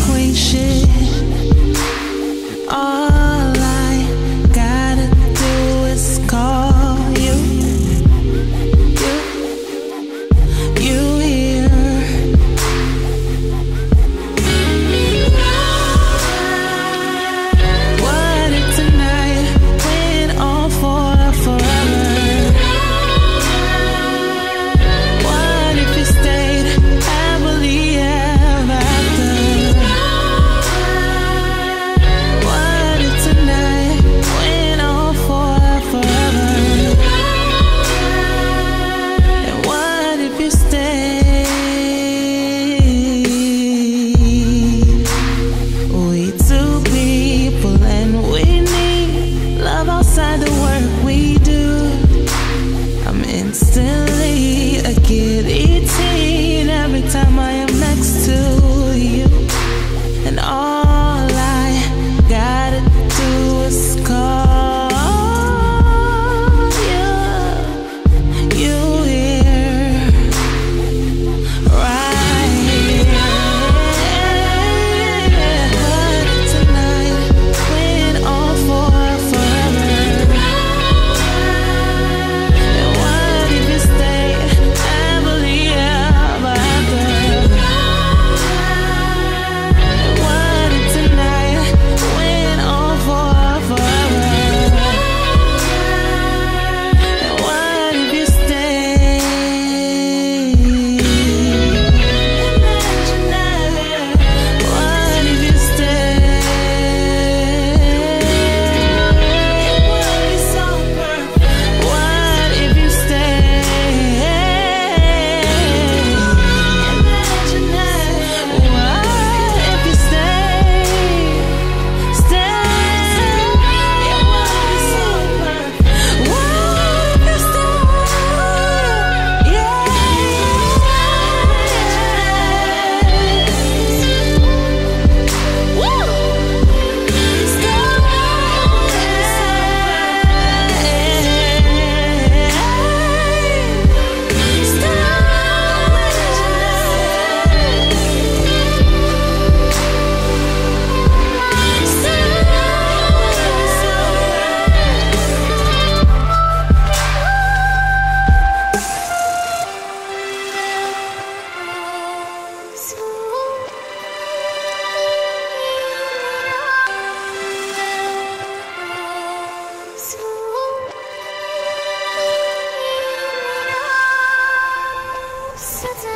会是 should